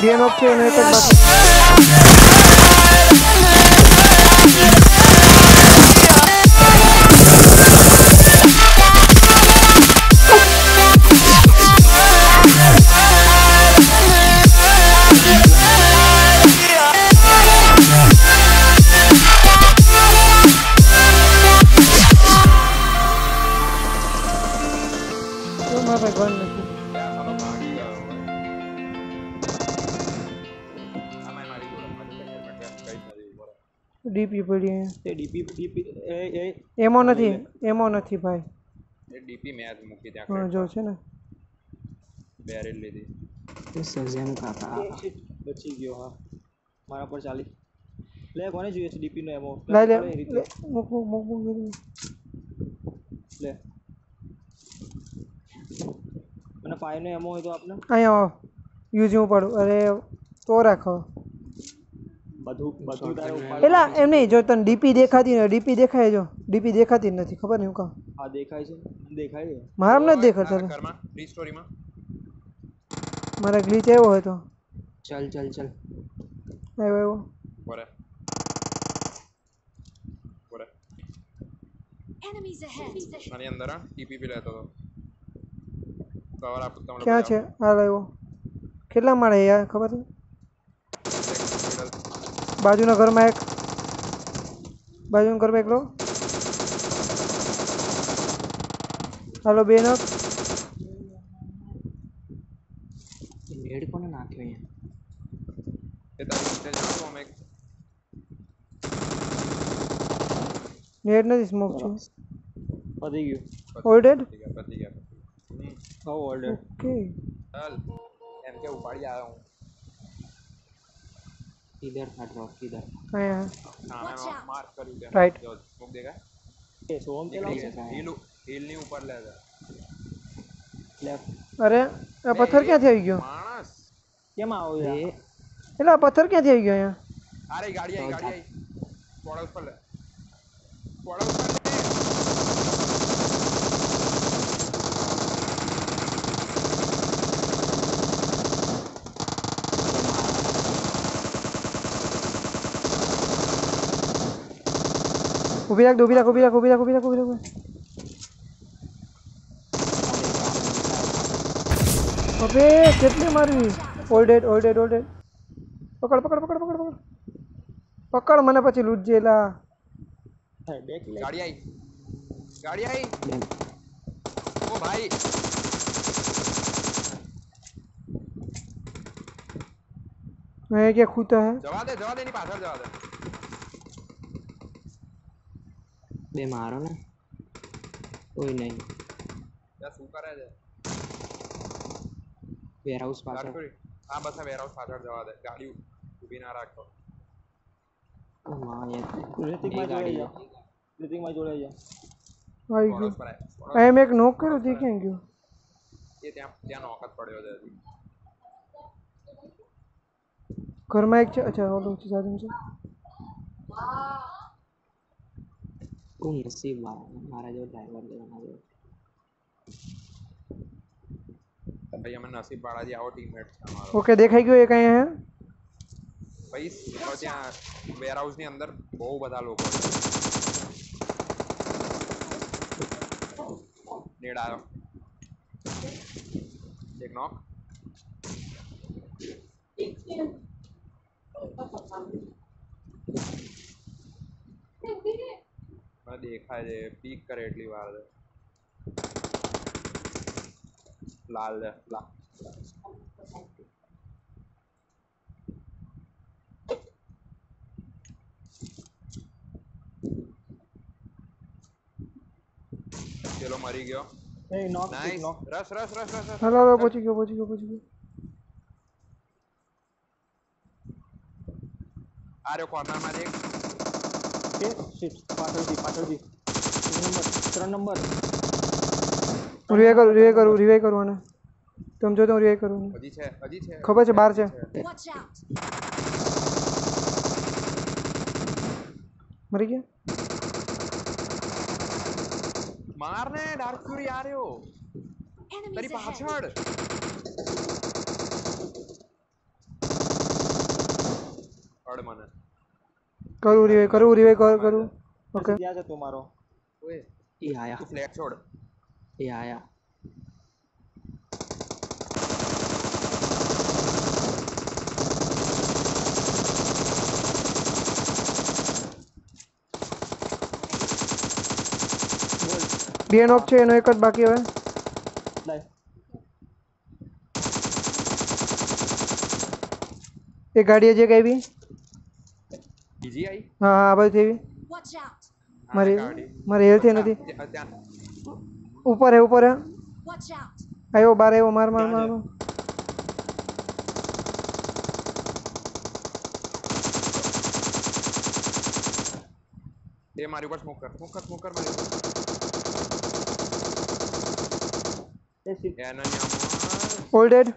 Bien opciones. DP પડી તે DP DP એ એ. એમો નથી એમો નથી ભાઈ. એ ડીપી મેં આજ મૂકી હા જો છે ને. બેરેલ લીધી. તે સજેમ કાકા. બચી ગયો હા. મારા પર ચાલી. લે કોને જોઈએ છે ડીપી નો એમો? લાઈ લે. લે, મૂક મૂક મૂક. લે. અને ફાઈવ નો એમો હોય તો આપને? અહીંયા આવો. યુઝ હું પડું અરે તો રાખો બધું બધું તારે ઉપાડ એલા એમ નહીં જો તને ડીપી દેખાતી ને ડીપી દેખાય જો. ડીપી દેખાતી જ નથી ખબર નહીં હું કહું. આ દેખાય છે. દેખાય છે. મારામ નથી દેખાતો ઘરમાં ફ્રી સ્ટોરીમાં મારા ગ્લિચ આવ્યો હોય તો ચલ ચલ ચલ. આવ્યો આવ્યો. બોરે બોરે એનિમીઝ અહેડ મારી અંદર ટીપી પી લેતો તો કવર આપું તમને ક્યાં છે? આ આવ્યો. કેટલા માળે યાર ખબર છે? બાજુના ઘરમાં એક બાજુના ઘરમાં એકલો. હાલો બે નખ નેડ કોને નાખ્યો અહીંયા? નેટ નથી સ્મોક છે. પતી ગયું. ઓલ્ડેડ પતી ગયા પતી ગયા હમ, ઓકે. ચાલ. એમ કે ઉપાડી આવ્યો હું. કિધર था ड्रॉप किधर અહીંયા હા મેં માર્ક કર્યું ત્યાં Right. જો સ્મોક દેખાય એ સોમ ચલાવશે હિલ હિલ ની ઉપર લે છે લેફ્ટ અરે આ પથ્થર ક્યાંથી આવી ગયો માણસ કેમ આવો યાર ये એટલે આ પથ્થર ક્યાંથી આવી ગયો અહીંયા અરે ગાડી આવી ગાડી આવી પોડા ઉપર લે પોડા ઉપર લે ઊભી રાખ દે, ઊભી રાખ ઊભી રાખ ઊભી રાખ ઊભી રાખ ઊભી રાખ અબે કેટલી મારવી ઓલ્ડેડ ઓલ્ડેડ ઓલ્ડેડ પકડ પકડ પકડ પકડ પકડ પકડ મને પછી લૂટજે એલા બે કિલો ગાડી આવી ગાડી આવી બેન ઓ ભાઈ मैं क्या खूता है જવા દે જવા દે એની પાછળ જવા દે બે મારો ને કોઈ નહીં ત્યાં શું કરે છે વેર હાઉસ પાછળ ગાડી હા બસ વેર હાઉસ પાછળ જવા દે ગાડી ઊભી ના રાખો ઓ માં યાર ઋતિકમાં બે જોડાઈ ગાડી જાઓ ઋતિકમાં જોડાઈ જાઓ આવી પોડા ગયું ઉપર આય. પોડા અહીં મેં એક નોક કર્યો તે ક્યાં ગયો એ ત્યાં ત્યાં નોકત પડ્યો છે હજી. ઘરમાં એક છે અચ્છા ઓલો છે સાધન છે ઓ નસીબ વાળા મારા જેવો ડ્રાઈવર લેવાના જેવો ભાઈ અમે નસીબ વાળા જે આવો ટીમમેટ છે અમારો ઓકે દેખાઈ ગયો એક અહીંયા હે ભાઈ તો ત્યાં વેર હાઉસ ની અંદર બહુ બધા લોકો છે નેડ આવ્યો એક નોક મને દેખાય છે પીક કરે એટલી વાર છે લાલ છે લાલ પેલો મરી ગયો એ નોક નાઈસ નોક રસ રસ રસ રસ રસ હાલો હાલો પહોંચી ગયો પહોંચી ગયો પહોંચી ગયો આ રહ્યો કોર્નર માં દેખ કે શિટ પાછળથી પાછળથી ત્રણ નંબર ત્રણ નંબર રિવાઈ કરું રિવાઈ કરું રિવાઈ કરું આને તમે જો તો હું રિવાઈ કરું હજી છે હજી છે ખબર છે બહાર છે Watch out. મરી ગયા માર ને ડાર્ક ફ્યુરી આ રહ્યો Enemies તારી ahead. પાછળ અડ મને કરું રિવાઈ કરું રિવાઈ કર કરું ઓકે ત્યાં છે તું મારો ઓય એ આયા તું ફ્લેટ છોડ એ આયા બે નોક છે એનો એક જ બાકી હવે લાય એક ગાડી હજી એક આવી બીજી આવી હા આ બાજુ તેવી મારી મારી હેલ થઈ નથી ઉપર હે ઉપર હે આવ્યો બાર આવ્યો માર માર માર એ મારી ઉપર સ્મોક કર સ્મોક કર સ્મોક કર મારી ઉપર ઓલ્ડેડ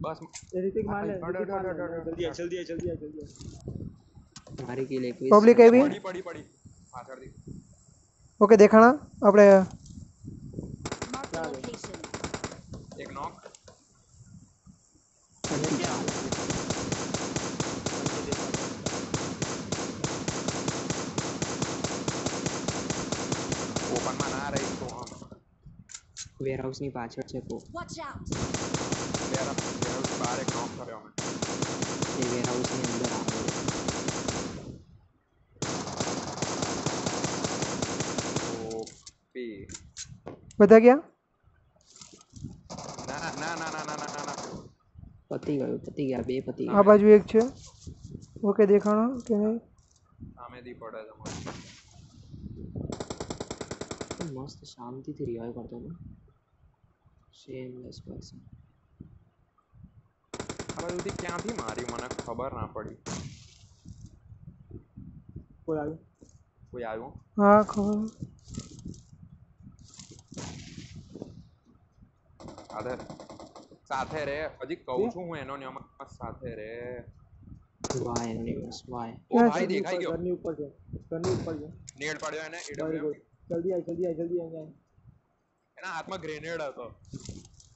બસ રિતિક માર લે જલ્દી જલ્દી જલ્દી જલ્દી પબ્લિક આવી પડી પડી પડી પાછળથી ઓકે દેખાણા આપણે Mark the location. એક નોક ઓપનમાં ના રહી તો આમ વેર હાઉસ ની પાછળ છે કો Watch out. બેરા બેરા બાર એક નોક કર્યો અમે એ વેર હાઉસ ની અંદર આવે बता क्या ना ना ना ना ना ना ना પતી ગયું પતી ગયા બે પતી ગયા આ બાજુ એક છે ઓકે દેખાણો કે નહીં સામેથી પડે તમારે મસ્ત શાંતિથી રિવાઈવ કરતો ને શેમલેસ પર્સન આ બાજુથી ક્યાંથી મારી મને ખબર ના પડી કોઈ આવ્યું કોઈ આવ્યું હા ખબર સાથે સાથે રે હજી કહું છું હું એનો નિયમ સાથે રે વાય યુનિવર્સ વાય ઓ ભાઈ દેખાઈ ગયો ઘરની ઉપર છે ઘરની ઉપર છે નેડ પાડ્યો એને વેરી AWM. ગુડ જલ્દી આવ જલ્દી આવ જલ્દી આવ અહીંયા એના હાથમાં ગ્રેનેડ હતો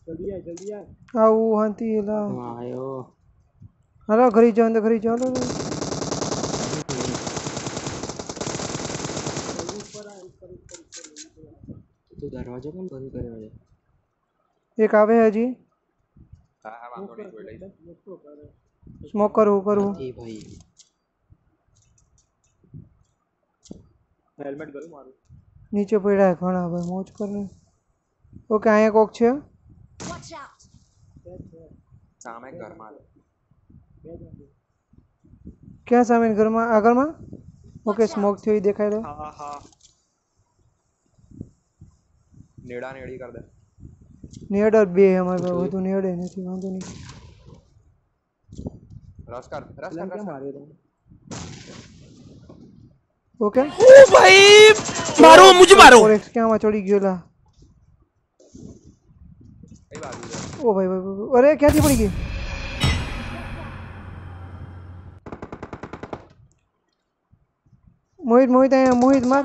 જલ્દી આવ જલ્દી આવ આવું શાંતિ એલા આયો હાલો ઘરી જાઓ અંદર ઘરી જાઓ હાલો તું દરવાજો કેમ બંધ કર્યો છે एक आवे है जी। हाँ, हाँ, स्मोक करो करो। नीचे पड़ा है खाना भाई मौज कर रहे ओके आए कोक छे? सामने घर मार। क्या सामने घर मार? अगर माँ ओके स्मोक थी दिखाई दे। हाँ हाँ। नेड़ा नेड़ी कर दे। નેડર બે અમારે પાસે વધુ નેડે નથી વાંધો નહીં રસ્કાર રસ્કાર કેમ માર્યો તમે ઓકે ઓ ભાઈ મારો મુજે મારો ફોરેક્સ ક્યાંમાં ચડી ગયો લા ઓ ભાઈ ભાઈ અરે ક્યાંથી પડી ગઈ મોહિત મોહિત અહીંયા મોહિત માર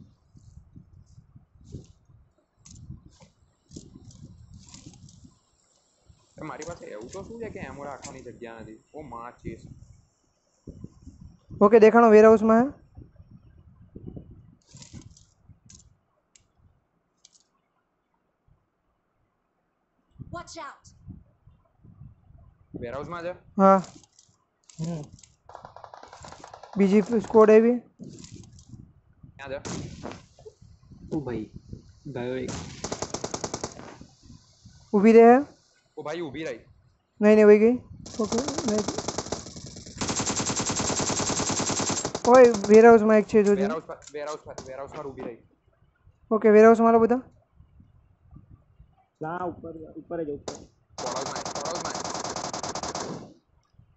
એ મારી પાસે એવું તો શું છે કે એમો રાખવાની જગ્યા નથી ઓ માં ચીસ ઓકે દેખાણો વેરહાઉસમાં હે Watch out. વેરહાઉસમાં છે હા બીજી સ્કોડ આવી ક્યાં છે ઓ ભાઈ ગયો એક ઊભી રહે ओ भाई उभी रही। नहीं नहीं वही गई। ओके नहीं। ओए वेयर हाउस में एक चीज़ हो। जो वेयर हाउस पर वेयर हाउस पर वेयर हाउस पर उभी रही। ओके वेयर हाउस मारो बता। ला ऊपर ऊपर है जो ऊपर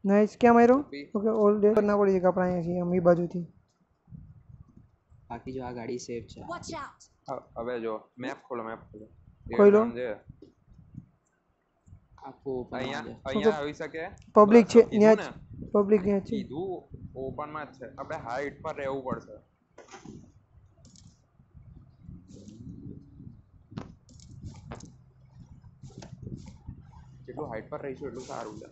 नाइस क्या मारो ओके ऑल डे करना पड़ेगा अपना यहाँ से हम ही बाजू थी। बाकी બાકી જો આ ગાડી સેફ છે હવે જો મેપ ખોલો મેપ ખોલો ખોલો ગામ છે. આખું open માં અહીંયા છે. અહીંયા આવી શકે પબ્લિક છે કીધું ત્યાં ને, જ પબ્લિક ત્યાં જ છે કીધું ઓપન માં જ છે આપણે હાઈટ પર રહેવું પડશે જેટલું હાઈટ પર રહીશું એટલું સારું છે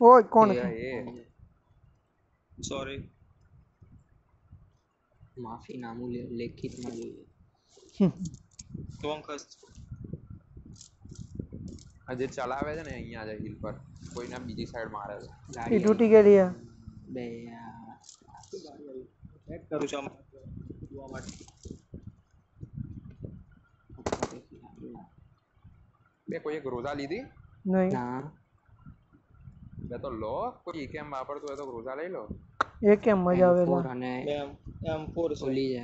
ઓય કોણ એ હતું એ સોરી માફી નામું લે- લેખિતમાં જોઈએ ચોંકસ આ જે ચલાવે છે ને અહીંયા છે હિલ પર કોઈને બીજી સાઈડ મારે છે એ ગાડી તૂટી ગયેલી આ બે આ ચેક કરું છું આમ જોવા માટે ઉપરથી ગાડી ના. બે કોઈ એક રોઝા લીધી નહીં ના બે તો લો કોઈ કેમ વાપરતું હોય તો રોઝા લઈ લો એ કેમ મજા M4 આવેલા અને એમ ફોર છે. ઓલી છે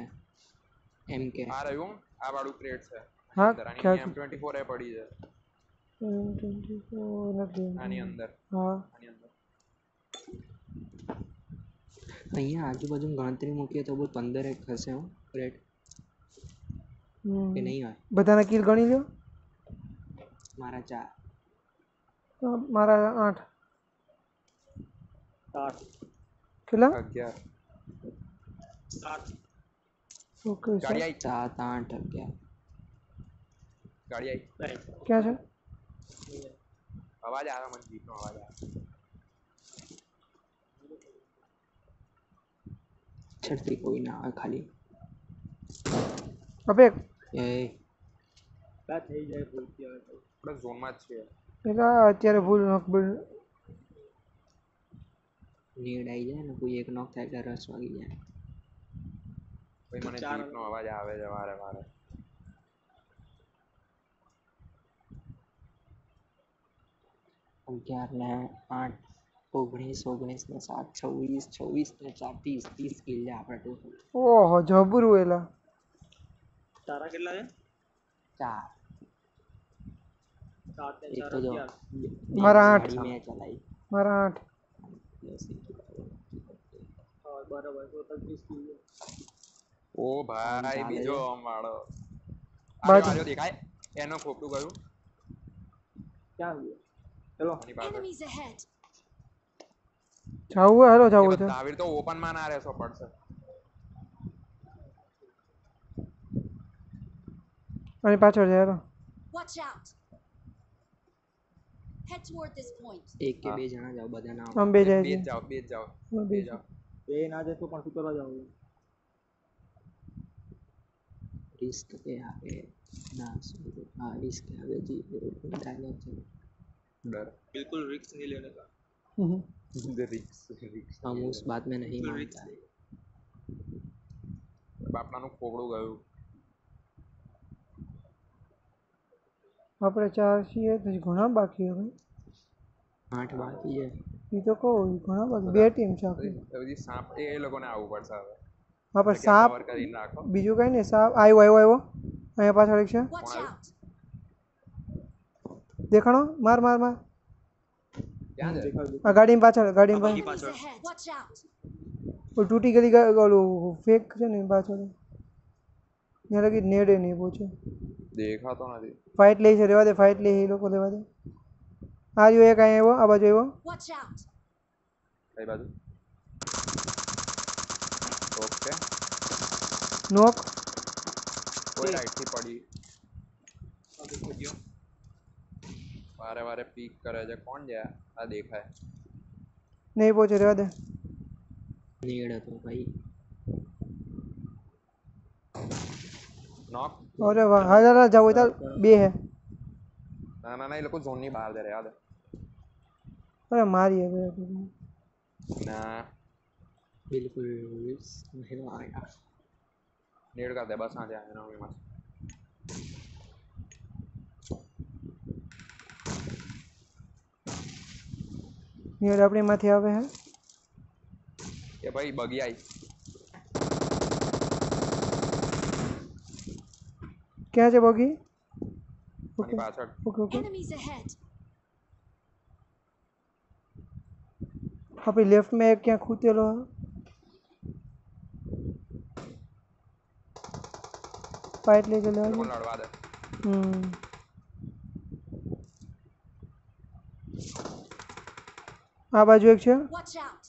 એમ કે આ રહ્યું? આ વાળું ક્રેટ છે. હા એમ ટ્વેન્ટી ફોર એ પડી છે. નથી. આની અંદર. હા. આની અંદર. અહીંયા આજુબાજુ ગણતરી મૂકીએ તો બહુ પંદર એક હશે હું રેટ હમ. કે નહીં હોય? બધાના કિલ ગણી લ્યો. મારા ચાર. મારા આઠ. સાત કેટલા અગિયાર સાત ઓકે ગાડી આવી સાત આઠ અગિયાર ગાડી આવી નાઈસ ક્યાં છે અવાજ આવે મને જીપનો અવાજ આવે છઠ્ઠી કોઈ ના આવે ખાલી અબે એ કા થઈ જાય ભૂલથી હવે તો. આપણે ઝોનમાં જ છીએ પેલા અત્યારે ભૂલ નકબૂલ નીડ આવી જાય ને કોઈ એક નોક થાય એટલે રસ વાગી જાય. ભાઈ મને જીપનો અવાજ આવે છે વારે વારે. અગિયાર ને આઠ ઓગણીસ ઓગણીસ ને સાત છવ્વીસ છવ્વીસ ને ચાર ત્રીસ ત્રીસ કિલ છે આપણે ટોટલ ઓહો જબરું એલા. તારા કેટલા છે? ચાર. એક તો જો મારા આઠ. મેં ચલાવી. મારા આઠ. બસ એ જ. હા બરાબર ટોટલ ત્રીસ કિલો છે. ઓ ભાઈ ચાલે બીજો છે. અમારો બાજુ. આર્યો દેખાય એનો ખોપડું ગયું ક્યાં ગયો ચલો આની પાસે Enemies ahead! જાવું હોય હાલો જાવું હોય તો તાવીર તો ઓપન માં ના રહેશો પડશે અને પાછળ જાય હાલો Watch out! Head toward this point. એક કે હા. બે જણા જાઓ બધા ના આમ બે જાય બે છે જ જાઓ બે જ જાઓ હા, બે બે જાઓ બે ના જશો પણ શું કરવા જવું રિસ્ક એ આવે ના શું હા રિસ્ક આવે જી ડાયલોગ છે ડર બિલકુલ રિસ્ક નહીં લેને કા હમ. રિક્સ રિક્સ हम उस बात में नहीं बिल्कुल मानता બાપલાનું ખોપડું ગયું આપણે ચાર છીએ તો હજી ઘણા બાકી હવે આઠ બાકી છે એ તો કહું ઘણા બધા બે ટીમ છે આપણી. બધી સાપ એ એ લોકોને આવવું પડશે હવે. હા પણ સાપ બીજું કઈ નહીં સાપ આવ્યો આવ્યો આવ્યો અહીંયા પાછળ એક છે! દેખાણો? માર માર માર. આ ગાડીની પાછળ ગાડીની પાછળ. તૂટી ગયેલી ઓલું ફેક છે ને પાછળ. ત્યાં લગી નેડે નહીં પહોંચે દેખાતો નથી. ફાઇટ લે છે રેવા દે ફાઇટ લે એ લોકો રેવા દે. આ રહ્યો એક અહીંયા આવ્યો આ બાજુ આવ્યો Watch out! કઈ બાજુ ઓકે નોક કોઈ રાઈટ થી પડી દેખો ગયો વારે વારે પીક કરે છે કોણ છે આ? આ દેખાય નહીં પહોંચે રેવા દે નીડ હતો ભાઈ નોક અરે વાહ હાલ હાલ હાલ જાવ હોય તો બે હે ના ના ના એ લોકો ઝોન ની બહાર છે રહ્યા દે अरे मार ये ना बिल्कुल नहीं मारेगा नेड कर दे बस आ जाएगा ना मेरे पास નિયર આપણી માંથી આવે હે એ ભાઈ બગી આઈ ક્યાં છે બગી ओके ओके ઓકે આપણી લેફ્ટમાં એક ક્યાં ખૂતેલો હે ફાઇટ લઈ ગયેલો કોણ લડવા દે હમ આ બાજુ એક છે Watch out.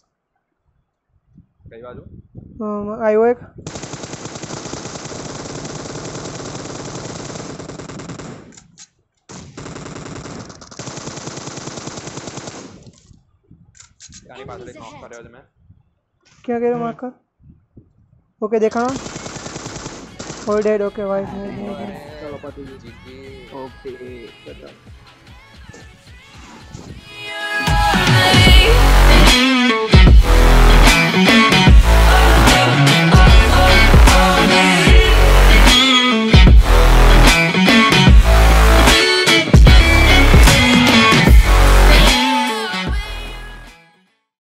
કઈ બાજુ અમ, આવ્યો એક क्या कह रहे हो मार्कर? ओके देखा और डेड ओके भाई चलो पति जी। ओके